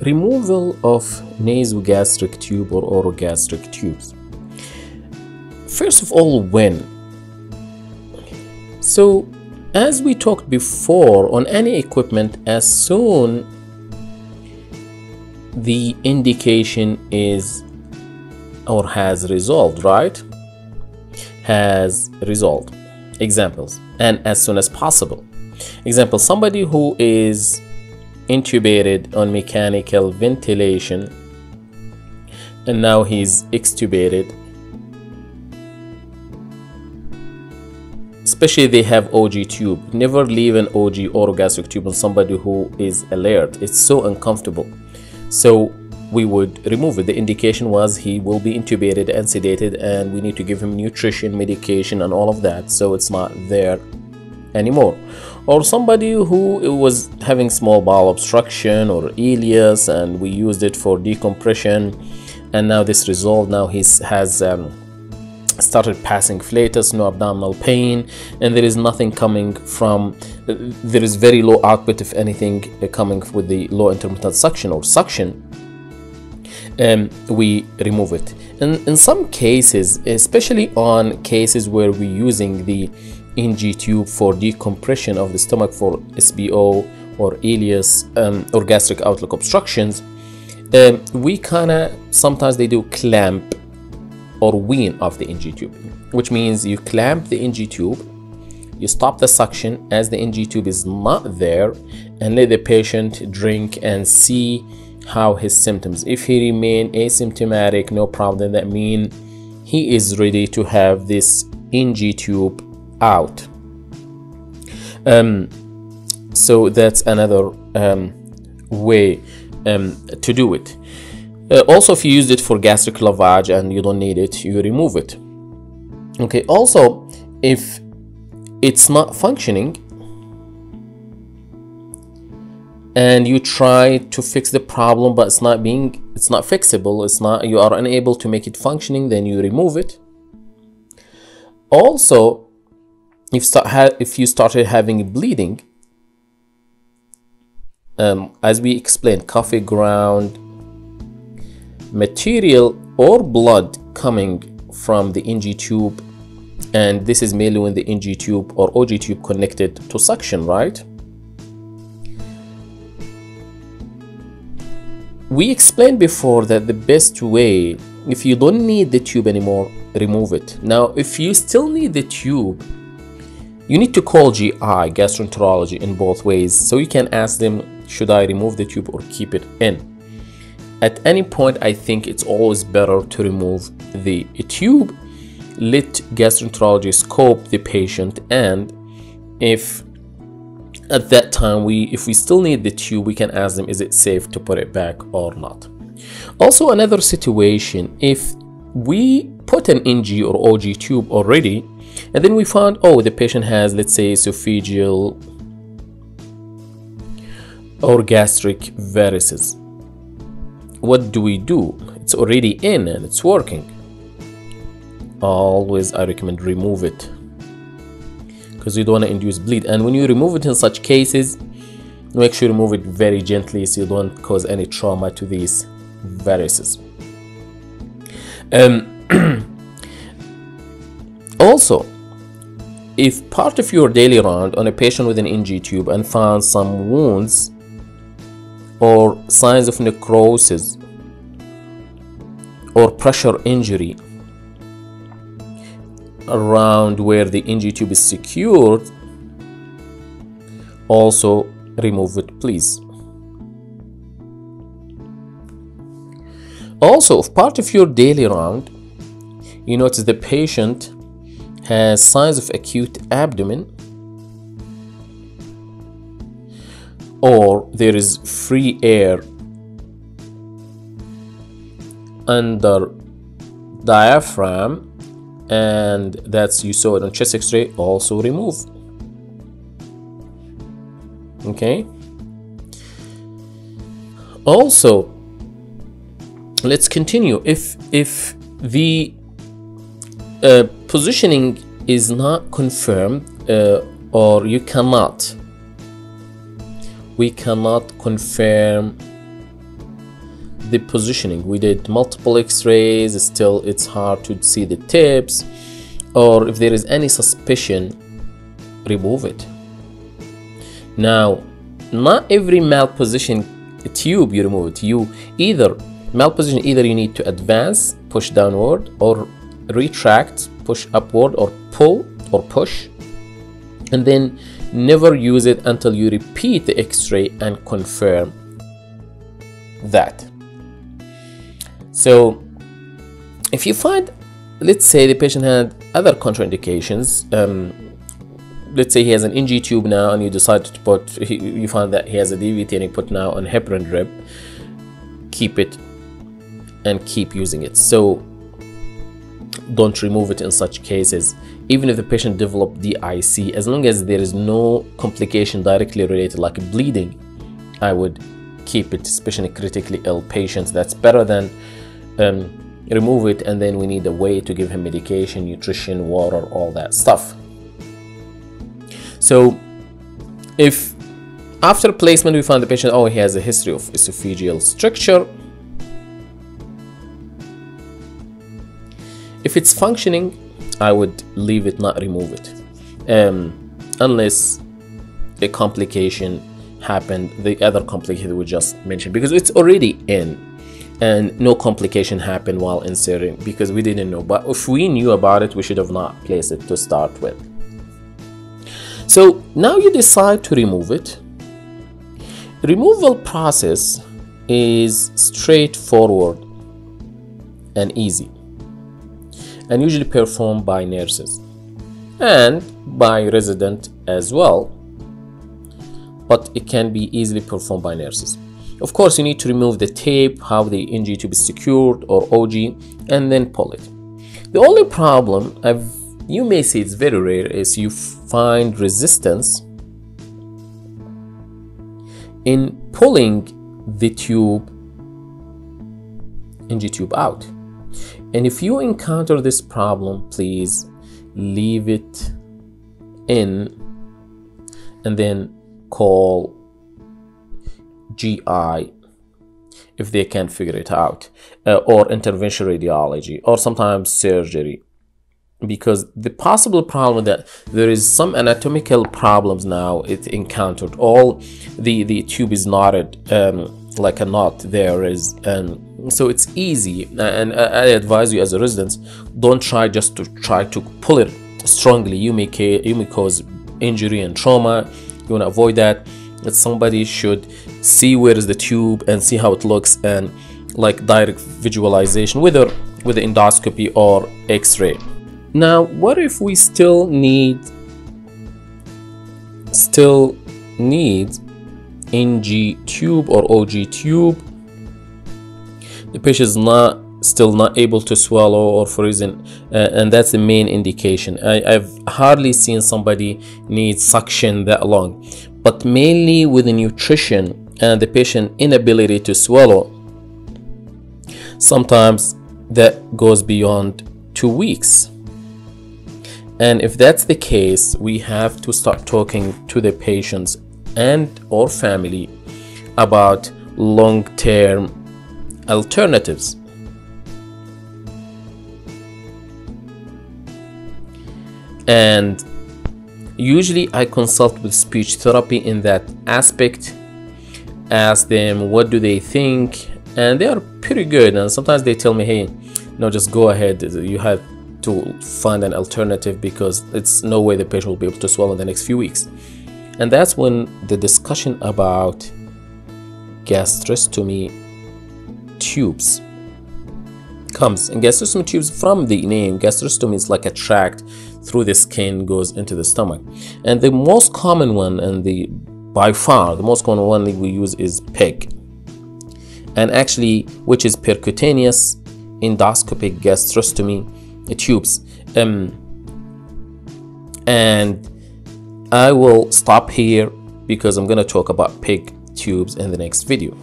removal of nasogastric tube or orogastric tubes. First of all, when? So, as we talked before, on any equipment, as soon the indication is or has resolved, right? Has resolved. Examples, and as soon as possible. Example, somebody who is intubated on mechanical ventilation and now he's extubated. Especially they have OG tube. Never leave an OG orogastric tube on somebody who is alert. It's so uncomfortable. So we would remove it. The indication was he will be intubated and sedated and we need to give him nutrition medication and all of that. So it's not there anymore. Or somebody who was having small bowel obstruction or ileus and we used it for decompression and now this resolved. Now he has um, started passing flatus no abdominal pain and there is nothing coming from there is very low output if anything coming with the low intermittent suction or suction um, we remove it. And in some cases especially on cases where we're using the NG tube for decompression of the stomach for SBO or ileus um, or gastric outlet obstructions, um, we kind of sometimes they do clamp or wean off the NG tube, which means you clamp the NG tube, you stop the suction as the NG tube is not there, and let the patient drink and see how his symptoms. If he remain asymptomatic, no problem. That mean he is ready to have this NG tube out. Um, so that's another um, way um, to do it. Uh, also if you use it for gastric lavage and you don't need it you remove it. Okay also if it's not functioning and you try to fix the problem but it's not being it's not fixable it's not you are unable to make it functioning then you remove it. Also if start if you started having bleeding um, as we explained coffee ground material or blood coming from the NG tube and this is mainly when the NG tube or OG tube connected to suction right? We explained before that the best way if you don't need the tube anymore remove it. Now if you still need the tube you need to call GI, gastroenterology, in both ways, so you can ask them, should I remove the tube or keep it in? At any point, I think it's always better to remove the tube, let gastroenterology scope the patient, and if at that time we if we still need the tube we can ask them is it safe to put it back or not also another situation if we put an ng or og tube already and then we found, oh, the patient has, let's say, esophageal or gastric varices. What do we do? It's already in and it's working. Always, I recommend remove it because you don't want to induce bleed. And when you remove it in such cases, make sure you remove it very gently so you don't cause any trauma to these varices. Um, also, if part of your daily round on a patient with an NG tube and found some wounds or signs of necrosis or pressure injury around where the NG tube is secured, also remove it please. Also, if part of your daily round you notice the patient has signs of acute abdomen or there is free air under diaphragm and that's you saw it on chest x-ray also remove. Okay? Also let's continue. If if the uh, positioning is not confirmed uh, or you cannot. We cannot confirm the positioning. We did multiple x-rays still it's hard to see the tips or if there is any suspicion remove it. Now not every malposition tube you remove it. You either malposition either you need to advance push downward or retract push upward or pull or push and then never use it until you repeat the x-ray and confirm that. So if you find let's say the patient had other contraindications um, let's say he has an NG tube now and you decide to put you find that he has a DVT and you put now on heparin drip keep it and keep using it. So don't remove it in such cases even if the patient developed DIC as long as there is no complication directly related like bleeding I would keep it especially critically ill patients. That's better than um, remove it and then we need a way to give him medication nutrition water all that stuff. So if after placement we find the patient oh he has a history of esophageal stricture if it's functioning I would leave it not remove it. Um, unless a complication happened the other complication we just mentioned because it's already in. And no complication happened while inserting because we didn't know. But if we knew about it we should have not placed it to start with. So now you decide to remove it. Removal process is straightforward and easy and usually performed by nurses and by resident as well. But it can be easily performed by nurses. Of course you need to remove the tape how the NG tube is secured or OG and then pull it. The only problem I've, you may say it's very rare is you find resistance in pulling the tube NG tube out and if you encounter this problem, please leave it in and then call GI if they can't figure it out uh, or intervention radiology or sometimes surgery. Because the possible problem that there is some anatomical problems now it encountered. All the the tube is knotted um, like a knot there is and so it's easy and i advise you as a resident don't try just to try to pull it strongly. You may you may cause injury and trauma. You want to avoid that. That somebody should see where is the tube and see how it looks and like direct visualization whether with the endoscopy or x-ray. Now what if we still need still need NG tube or OG tube. The patient is not still not able to swallow or reason uh, and that's the main indication. I, have hardly seen somebody need suction that long. But mainly with the nutrition and the patient inability to swallow sometimes that goes beyond two weeks. And if that's the case we have to start talking to the patients and or family about long-term alternatives. And usually I consult with speech therapy in that aspect ask them what do they think and they are pretty good. And sometimes they tell me hey no just go ahead. You have to find an alternative because it's no way the patient will be able to swallow in the next few weeks and that's when the discussion about gastrostomy tubes comes. And gastrostomy tubes from the name gastrostomy is like a tract through the skin goes into the stomach. And the most common one and the by far the most common one we use is PEG and actually which is percutaneous endoscopic gastrostomy tubes. Um, and I will stop here because I'm going to talk about PEG tubes in the next video.